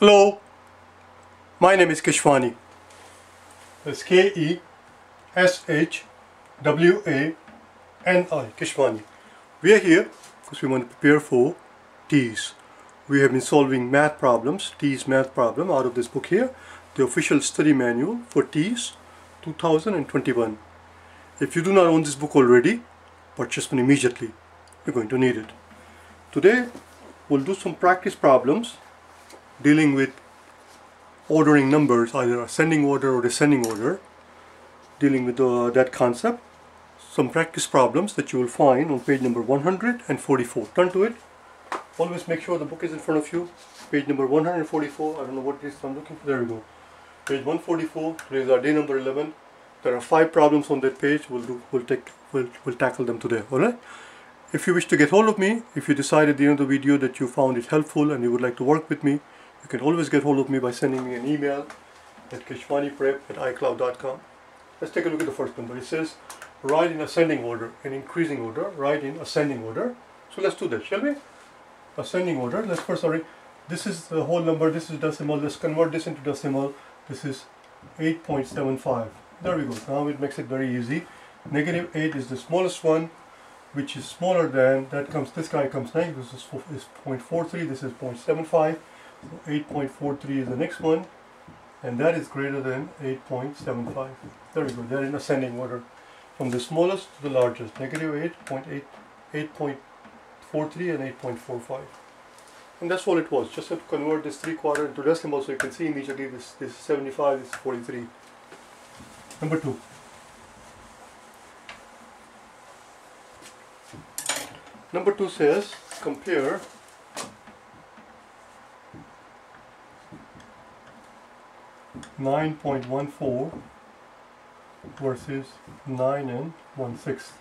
Hello, my name is Keshwani. That's K-E-S-H-W-A-N-I, Keshwani. We are here because we want to prepare for TEAS. We have been solving math problems, TEAS math problem out of this book here, the official study manual for TEAS 2021. If you do not own this book already, purchase one immediately. You're going to need it. Today, we'll do some practice problems dealing with ordering numbers, either ascending order or descending order, dealing with uh, that concept. Some practice problems that you will find on page number 144. Turn to it. Always make sure the book is in front of you. Page number 144. I don't know what it is I'm looking for. There we go. Page 144. Today is our day number 11. There are five problems on that page. We'll do. We'll take. We'll, we'll tackle them today. All right. If you wish to get hold of me, if you decide at the end of the video that you found it helpful and you would like to work with me, you can always get hold of me by sending me an email at keshwaniprep at icloud.com. Let's take a look at the first number. It says write in ascending order and increasing order, write in ascending order. So let's do that, shall we? Ascending order. Let's first, sorry, this is the whole number, this is decimal. Let's convert this into decimal. This is 8.75. There we go. Now it makes it very easy. Negative 8 is the smallest one which is smaller than, that comes, this guy comes next, this is, is 0.43, this is 0.75, so 8.43 is the next one, and that is greater than 8.75. There we go, they're in ascending order, from the smallest to the largest, negative 8.8, 8.43 and 8.45. And that's all it was, just to convert this 3 quarter into decimal so you can see immediately this, this is 75, this is 43. Number 2. Number two says compare nine point one four versus nine and one sixth.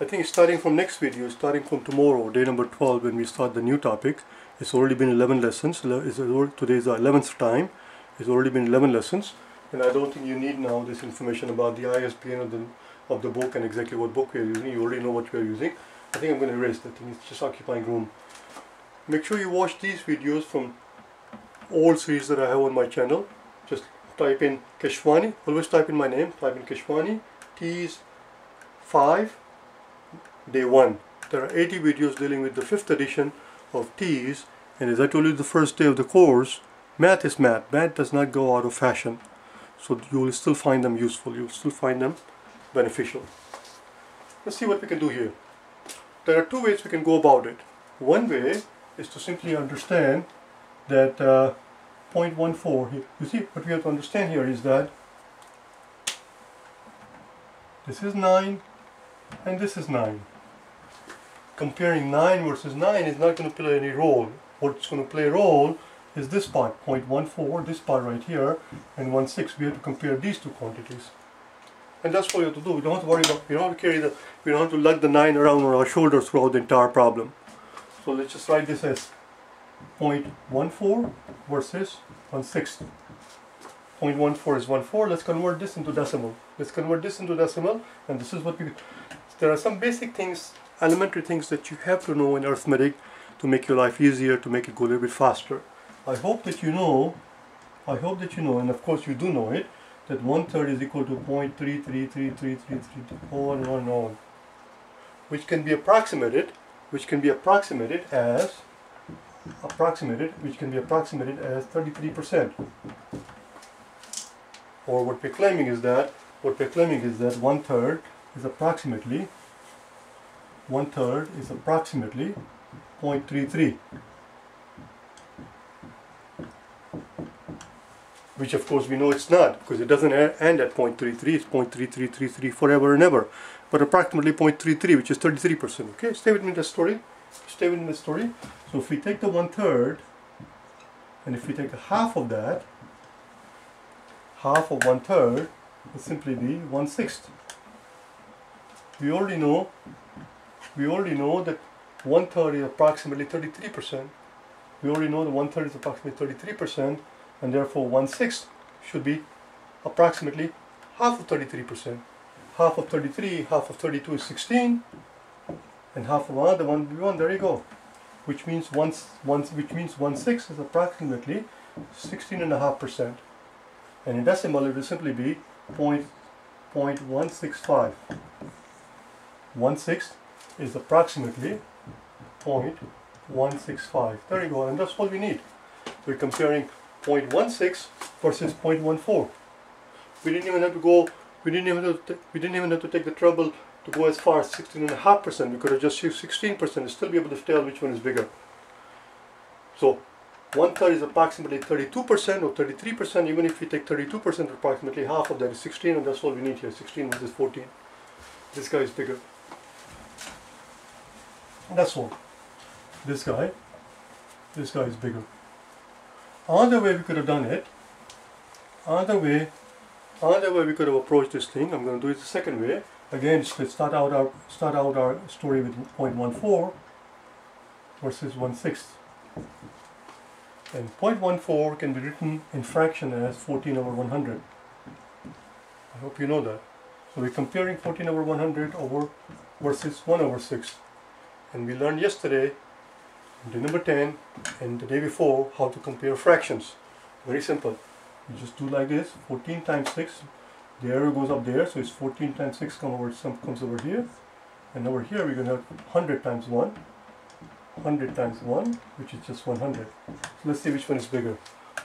I think starting from next video, starting from tomorrow, day number 12, when we start the new topic, it's already been 11 lessons. Today is the 11th time. It's already been 11 lessons. And I don't think you need now this information about the ISBN of the of the book and exactly what book we are using. You already know what we are using. I think I'm going to erase that thing. It's just occupying room. Make sure you watch these videos from all series that I have on my channel. Just type in Keshwani. Always type in my name. Type in Keshwani. TEAS 5 day 1. There are 80 videos dealing with the 5th edition of TEAS and as I told you the first day of the course math is math. Math does not go out of fashion. So you will still find them useful. You will still find them beneficial. Let's see what we can do here. There are two ways we can go about it. One way is to simply understand that uh, 0.14, you see what we have to understand here is that this is 9 and this is 9. Comparing 9 versus 9 is not going to play any role. What's going to play a role is this part, 0.14, this part right here, and 1.6. We have to compare these two quantities. And that's what you have to do. We don't have to worry about, we don't have to carry the, we don't have to lug the 9 around on our shoulders throughout the entire problem. So let's just write this as 0.14 versus 1 6. 0.14 is 1 4. Let's convert this into decimal. Let's convert this into decimal and this is what we, there are some basic things, elementary things that you have to know in arithmetic to make your life easier, to make it go a little bit faster. I hope that you know, I hope that you know, and of course you do know it, that one third is equal to 0.333333 on and on and on which can be approximated which can be approximated as approximated which can be approximated as 33% or what we're claiming is that what we're claiming is that one third is approximately one third is approximately 0.33 which of course we know it's not because it doesn't end at 0.33 it's 0.3333 forever and ever. But approximately 0.33 which is 33% okay stay with me in the story stay with me the story. So if we take the one third and if we take half of that half of one third will simply be one sixth. We already know we already know that one third is approximately 33% we already know that one third is approximately 33% and therefore one sixth should be approximately half of 33%. Half of 33, half of 32 is 16, and half of 1, the 1 be 1, there you go. which means one, one which means one sixth is approximately 16 and a half percent. And in decimal it will simply be point, point one six five. One sixth is approximately point one six five. There you go, and that's what we need. We're comparing 0.16 versus 0.14. We didn't even have to go. We didn't even have to. We didn't even have to take the trouble to go as far as 16.5%. We could have just used 16% and still be able to tell which one is bigger. So one third is approximately 32% or 33%. Even if we take 32%, approximately half of that is 16, and that's all we need here. 16 versus 14. This guy is bigger. That's all. This guy. This guy is bigger. Another way we could have done it. Another way. Another way we could have approached this thing. I'm going to do it the second way. Again start out our start out our story with 0.14 versus 1 sixth. And 0.14 can be written in fraction as 14 over 100 I hope you know that. So we're comparing 14 over 100 over versus 1 over 6 and we learned yesterday the number 10 and the day before how to compare fractions. Very simple you just do like this 14 times 6 the arrow goes up there, so it's 14 times 6 come over, some comes over here. And over here we're going to have 100 times 1. 100 times 1, which is just 100. So let's see which one is bigger.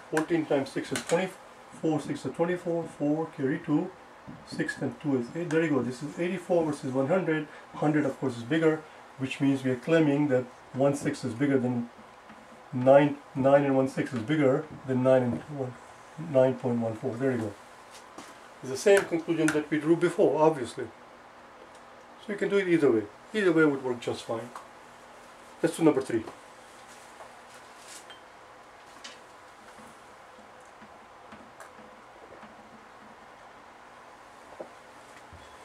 14 times 6 is 24, 6 is 24, 4, carry 2, 6 and 2 is 8. There you go, this is 84 versus 100. 100 of course is bigger, which means we are claiming that 1 6 is bigger than 9, 9 and 1 6 is bigger than 9 and 9.14. There you go is the same conclusion that we drew before, obviously. So you can do it either way. Either way would work just fine. Let's do number three.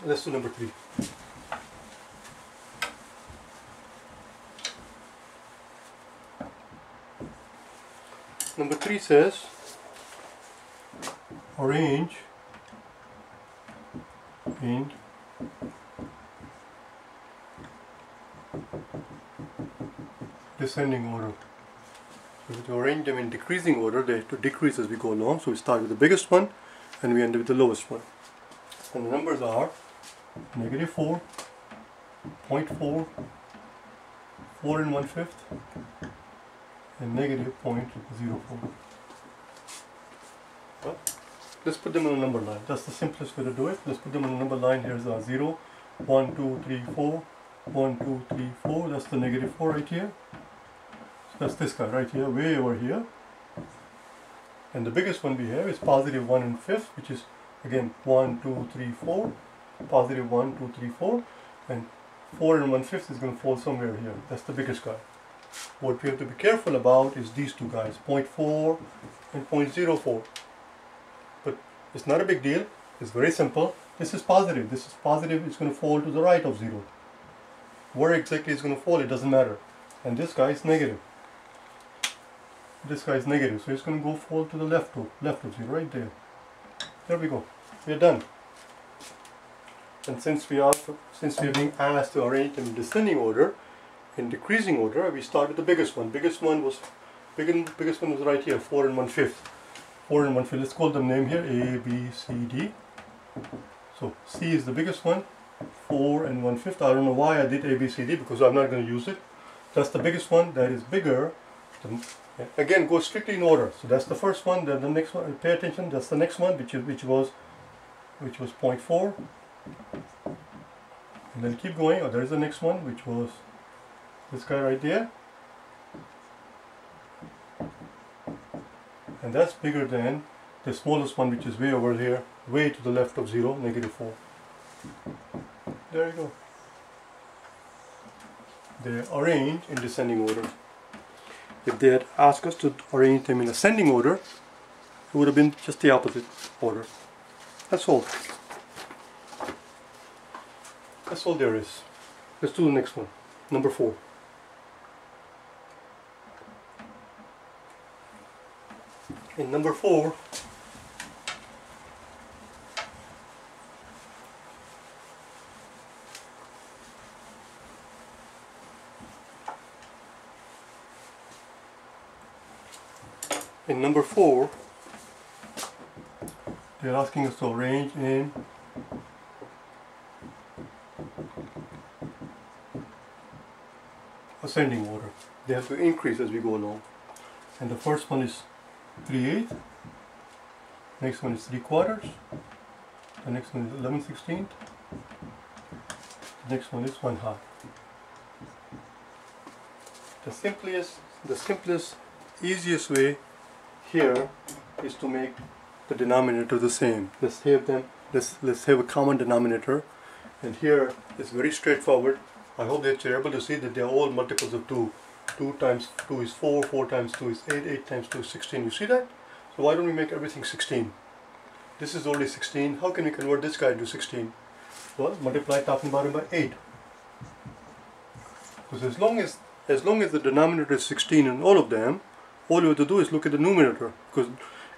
Let's do number three. Number three says arrange in descending order. So we arrange them in decreasing order, they have to decrease as we go along. So we start with the biggest one and we end with the lowest one. And the numbers are negative 4, 0.4, 4 and 1 fifth, and negative 0.04. Let's put them on a number line. That's the simplest way to do it. Let's put them on a number line. Here's a 0, 1, 2, 3, 4, 1, 2, 3, 4. That's the negative 4 right here. So that's this guy right here, way over here. And the biggest one we have is positive 1 and 5th, which is again 1, 2, 3, 4. Positive 1, 2, 3, 4. And 4 and 1 fifth is going to fall somewhere here. That's the biggest guy. What we have to be careful about is these two guys, 0.4 and 0.04. It's not a big deal. It's very simple. This is positive. This is positive. It's going to fall to the right of 0. Where exactly it's going to fall, it doesn't matter. And this guy is negative. This guy is negative. So it's going to go fall to the left of, left of 0, right there. There we go. We're done. And since we are since we are being asked to arrange them in descending order, in decreasing order, we start with the biggest one. Biggest one was big, biggest one was right here, four and one fifth. 4 and 1 fill. Let's call them name here A, B, C, D. So C is the biggest one, 4 and 1 fifth. I don't know why I did A, B, C, D because I'm not going to use it. That's the biggest one that is bigger. Again, go strictly in order. So that's the first one. Then the next one. Pay attention. That's the next one, which which was which was 0.4. And then keep going. Oh, there's the next one, which was this guy right there. And that's bigger than the smallest one which is way over here, way to the left of 0, negative 4. There you go. They're arranged in descending order. If they had asked us to arrange them in ascending order, it would have been just the opposite order. That's all. That's all there is. Let's do the next one. Number 4. In number four in number 4 they're asking us to arrange in ascending order. They have to increase as we go along. And the first one is 3 8 next one is 3 quarters, the next one is 11 16th, the next one is 1 half. The simplest, the simplest, easiest way here is to make the denominator the same. Let's have them, let's, let's have a common denominator and here it's very straightforward. I hope that you're able to see that they're all multiples of 2. 2 times 2 is 4, 4 times 2 is 8, 8 times 2 is 16. You see that? So why don't we make everything 16? This is only 16. How can we convert this guy to 16? Well, multiply top and bottom by 8. Because as long as as long as the denominator is 16 in all of them, all you have to do is look at the numerator. Because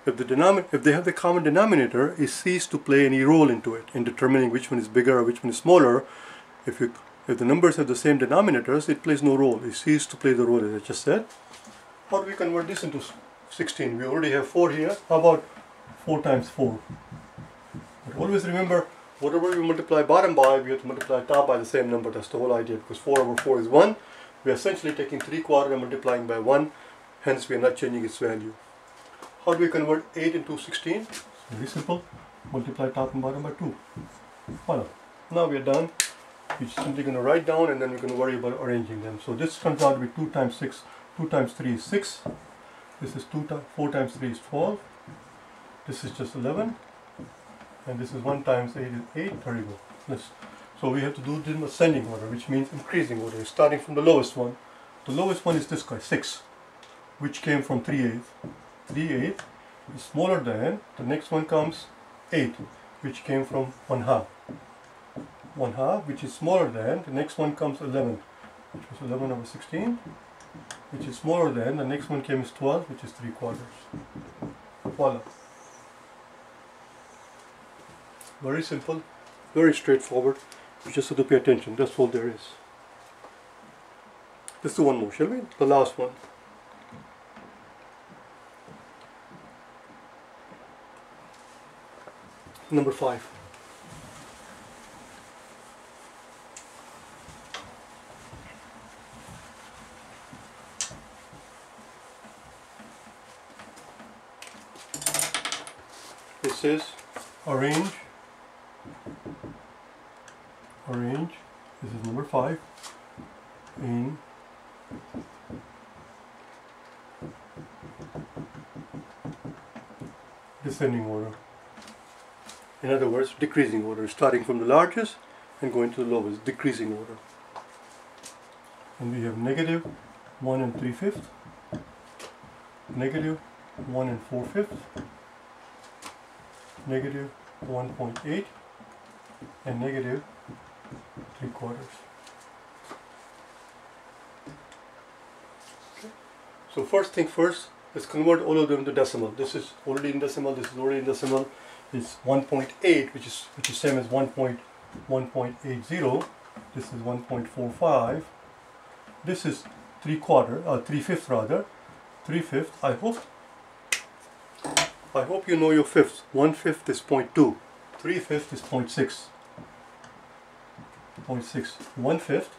if the denominator, if they have the common denominator, it ceases to play any role into it in determining which one is bigger or which one is smaller. If you if the numbers have the same denominators, it plays no role. It ceases to play the role as I just said. How do we convert this into 16? We already have 4 here. How about 4 times 4? But always remember, whatever we multiply bottom by, we have to multiply top by the same number. That's the whole idea because 4 over 4 is 1. We are essentially taking 3 quarter and multiplying by 1. Hence, we are not changing its value. How do we convert 8 into 16? Very simple. Multiply top and bottom by 2. Voilà. Now we are done. We're simply going to write down and then we're going to worry about arranging them. So this turns out to be 2 times 6. 2 times 3 is 6. This is 2 times 4 times 3 is 12. This is just 11. And this is 1 times 8 is 8. There you go. Let's, so we have to do this in ascending order, which means increasing order, starting from the lowest one. The lowest one is this guy, 6, which came from 3 eighths. 3 eighths is smaller than, the next one comes 8, which came from 1 half. 1 half, which is smaller than, the next one comes 11, which was 11 over 16, which is smaller than, the next one came is 12, which is 3 quarters. Voila. Very simple, very straightforward. You just have to pay attention, that's all there is. Let's do one more, shall we? The last one. Number five. Says orange, arrange this is number five. In descending order. In other words decreasing order starting from the largest and going to the lowest decreasing order. And we have negative 1 and 3 fifths negative 1 and 4 fifths negative 1.8 and negative 3 quarters. Okay. So first thing first, let's convert all of them to decimal. This is already in decimal, this is already in decimal. It's 1.8 which is which is same as 1.1.80. This is 1.45. This is 3 quarter, uh, 3 fifth rather. 3 fifth, I hope I hope you know your fifths. One fifth is 0.2. Three fifth is 0.6. 0.6. One fifth.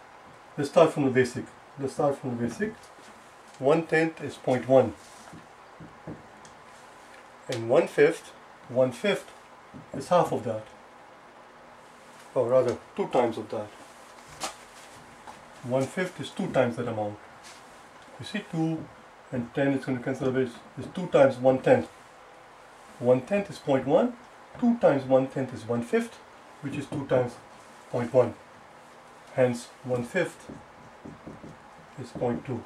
Let's start from the basic. Let's start from the basic. One tenth is 0.1. And one fifth, one fifth is half of that. Or rather, two times of that. One fifth is two times that amount. You see, two and ten is going to cancel away. It's two times one tenth. 1 tenth is 0.1, 2 times 1 tenth is 1 fifth, which is 2 times 0.1. Hence, 1 fifth is 0.2.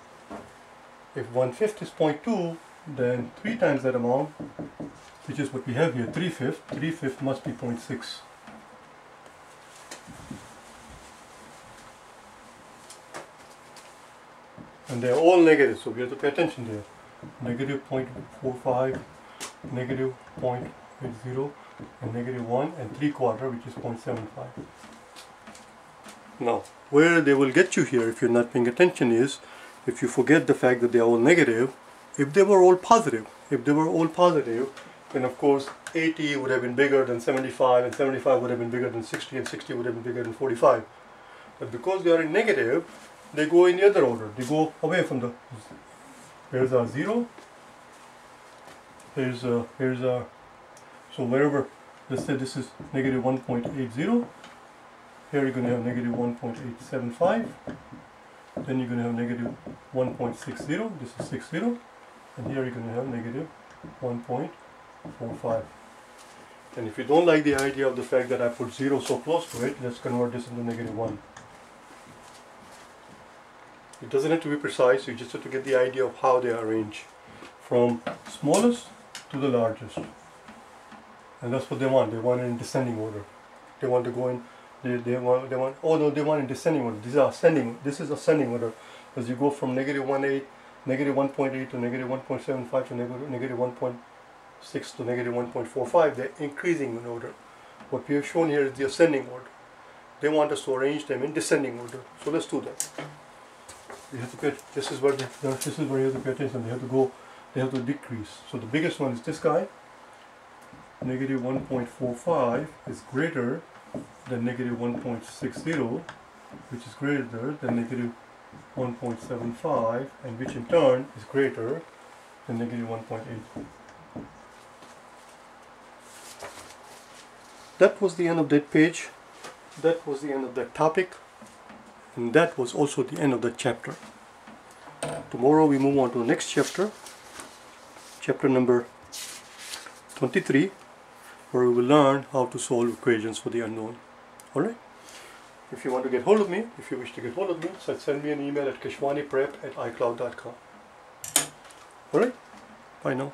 If 1 fifth is 0.2, then 3 times that amount, which is what we have here, 3 fifth, 3 fifth must be 0.6. And they're all negative, so we have to pay attention there. Negative 0.45, negative 0.80 and negative 1 and 3 quarter which is 0.75. Now where they will get you here if you're not paying attention is if you forget the fact that they are all negative if they were all positive if they were all positive, then of course 80 would have been bigger than 75 and 75 would have been bigger than 60 and 60 would have been bigger than 45. But because they are in negative, they go in the other order. They go away from the, here's our 0, here's a, here's a, so wherever, let's say this is negative 1.80, here you're going to have negative 1.875, then you're going to have negative 1.60, this is 60, and here you're going to have negative 1.45. And if you don't like the idea of the fact that I put 0 so close to it, let's convert this into negative 1. It doesn't have to be precise, you just have to get the idea of how they arrange. From smallest to the largest. And that's what they want, they want it in descending order. They want to go in, they, they want, they want, oh no, they want in descending order. These are ascending, this is ascending order. As you go from negative one 1.8, negative 1.8 to negative 1.75 to negative, negative 1.6 to negative 1.45, they're increasing in order. What we have shown here is the ascending order. They want us to arrange them in descending order. So let's do that you have to pay, this is where they, this is where you have to pay attention. They have to go, they have to decrease. So the biggest one is this guy. Negative 1.45 is greater than negative 1.60, which is greater than negative 1.75, and which in turn is greater than negative 1.8. That was the end of that page. That was the end of that topic. And that was also the end of that chapter. Tomorrow we move on to the next chapter, chapter number 23, where we will learn how to solve equations for the unknown. Alright? If you want to get hold of me, if you wish to get hold of me, so send me an email at keshwaniprep at icloud.com. Alright? Bye now.